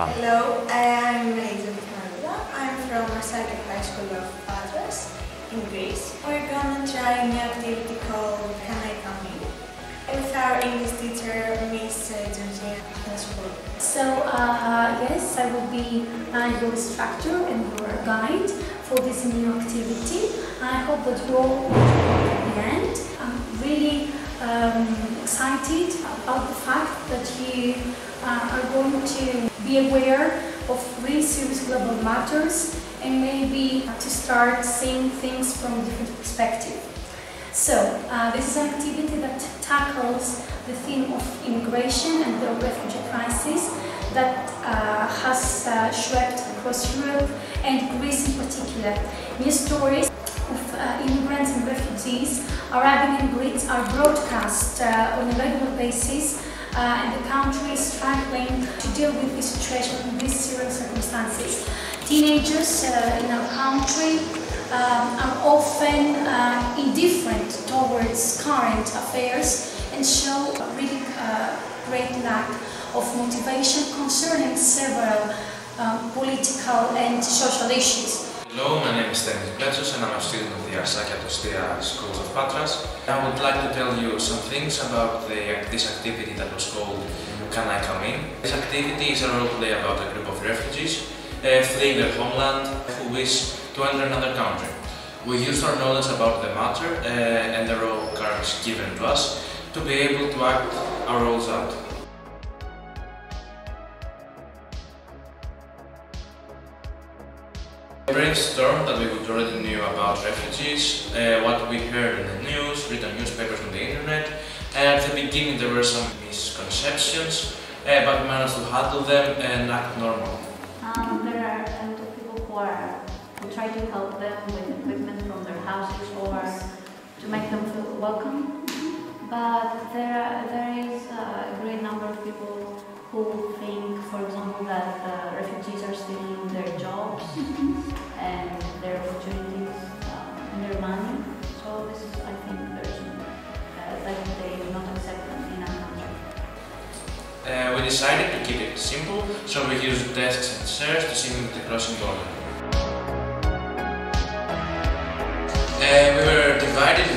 Bam. Hello, I'm Hazel Kamala. I'm from Masalik High School of Patras in Greece. We're gonna try a new activity called Can I Come In? With our English teacher, Miss Georgina Hinsburg. So, uh, yes, I will be uh, your instructor and your guide for this new activity. I hope that you all it at the end. I'm really um, excited about the fact that you uh, are going to be aware of really serious global matters and maybe to start seeing things from a different perspective. So, uh, this is an activity that tackles the theme of immigration and the refugee crisis that uh, has uh, swept across Europe and Greece in particular. New stories uh, immigrants and refugees arriving in Greece are broadcast uh, on a regular basis uh, and the country is struggling to deal with this situation in these serious circumstances. Teenagers uh, in our country um, are often uh, indifferent towards current affairs and show a really uh, great lack of motivation concerning several um, political and social issues. Hello, my name is Stenis Pletsos and I'm a student of the Arsakeia Tositseia Schools of Patras. I would like to tell you some things about the, this activity that was called Can I Come In? This activity is a role play about a group of refugees uh, fleeing their homeland who wish to enter another country. We used our knowledge about the matter uh, and the role cards given to us to be able to act our roles out. We brainstormed that we already knew about refugees, uh, what we heard in the news, on newspapers on the internet, and at the beginning there were some misconceptions, uh, but we managed to handle them and act normal. Um, there are a lot of people who are who try to help them with equipment from their houses or to make them feel welcome. But there there is a great number of people who think, for example, that uh, refugees are stealing their jobs and their opportunities uh, and their money. So this is, I think, the reason uh, that they do not accept them in our country. Uh, we decided to keep it simple, so we used desks and chairs to simulate the crossing border. Uh, we were divided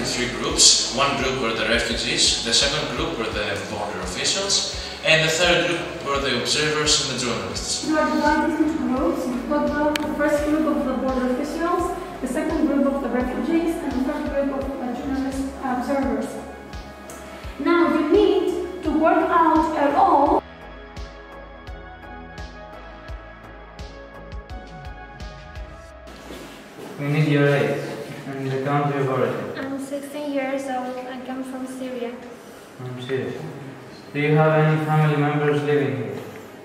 in three groups. One group were the refugees, the second group were the border officials, and the third group were the observers and the journalists. You are divided into groups. You've got the, the first group of the border officials, the second group of the refugees, and the third group of uh, journalist observers. Now you need to work out a role. We need your age and the country of origin. I'm 16 years old. I come from Syria. I'm serious. Do you have any family members living here?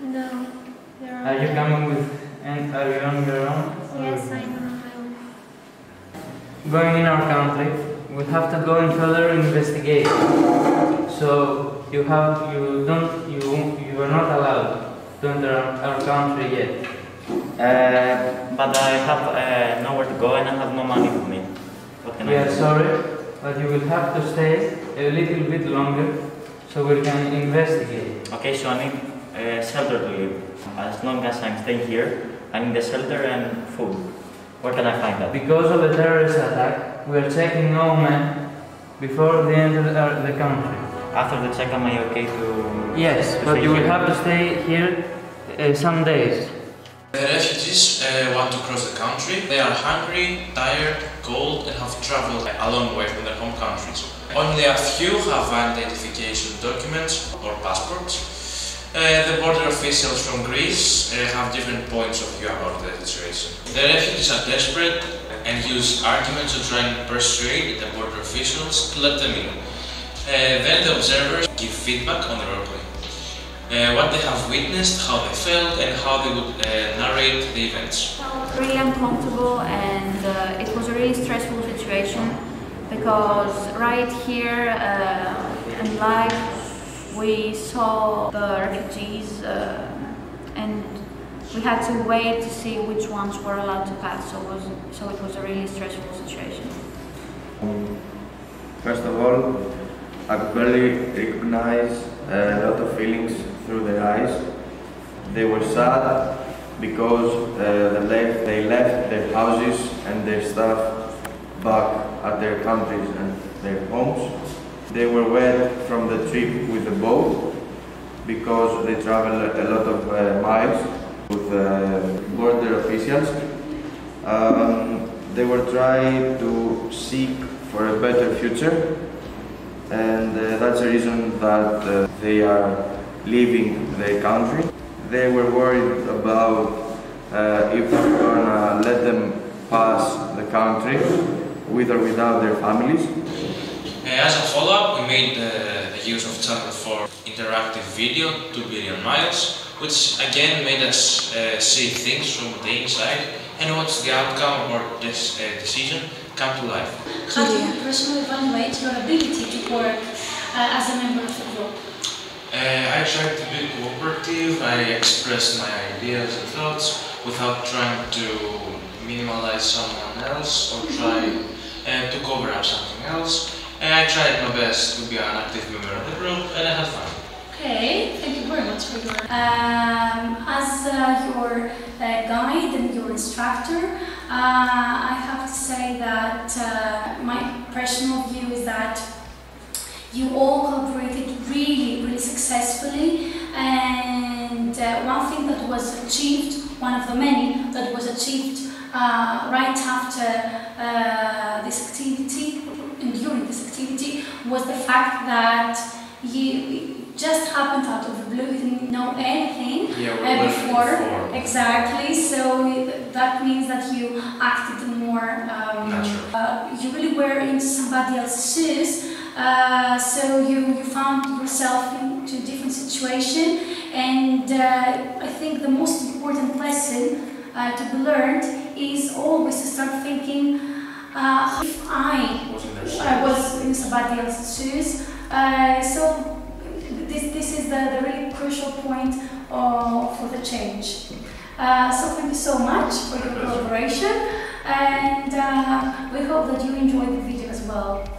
No, there are. Are you coming with and are you on your own? Yes, I'm on my own. Going in our country, we have to go in further investigation. So you have you don't you you are not allowed to enter our, our country yet. Uh, but I have uh, nowhere to go and I have no money with me. What can We I are sorry, but you will have to stay a little bit longer so we can investigate. Okay, so I need uh, shelter to live. As long as I'm staying here, I need a shelter and food. Where can I find that? Because of the terrorist attack, we are checking all men before they enter the country. After the check, am I okay to? Yes, to but you will have to stay here uh, some days. The refugees uh, want to cross the country. They are hungry, tired, cold, and have traveled a long way from their home countries. Only a few have identification documents or passports. Uh, the border officials from Greece uh, have different points of view about the situation. The refugees are desperate and use arguments to try and persuade the border officials to let them in. Uh, then the observers give feedback on the roleplay. Uh, what they have witnessed, how they felt, and how they would uh, narrate the events. I felt really uncomfortable and uh, it was a really stressful situation because right here uh, in life we saw the refugees uh, and we had to wait to see which ones were allowed to pass so it was, so it was a really stressful situation. First of all, I could barely recognize a lot of feelings through their eyes. They were sad because uh, they, left, they left their houses and their stuff back at their countries and their homes. They were wet from the trip with the boat because they traveled a lot of uh, miles with uh, border officials. Um, they were trying to seek for a better future and uh, that's the reason that uh, they are leaving their country. They were worried about uh, if we're gonna let them pass the country with or without their families. As a follow-up, we made uh, the use of Channel 4 interactive video, 2 billion miles, which again made us uh, see things from the inside and watch the outcome or this uh, decision come to life. How do you personally evaluate your ability to work uh, as a member of the group? Uh, I tried to be cooperative, I expressed my ideas and thoughts without trying to minimalize someone else or try uh, to cover up something else. And I tried my best to be an active member of the group and I had fun. Okay, thank you very much for your. Um, as uh, your uh, guide and your instructor, uh, I have to say that uh, my personal view is that you all cooperated successfully. And uh, one thing that was achieved, one of the many that was achieved uh, right after uh, this activity and during this activity was the fact that you just happened out of the blue, you didn't know anything Yeah, uh, before. before. Exactly, so that means that you acted more. Um, uh, you really were in somebody else's shoes, uh, so you, you found yourself into a different situation. And uh, I think the most important lesson uh, to be learned is always to start thinking uh, if I Was in I was in somebody else's shoes. Uh, so this, this is the, the really crucial point uh, for the change. Uh, so thank you so much for your collaboration and uh, we hope that you enjoyed the video as well.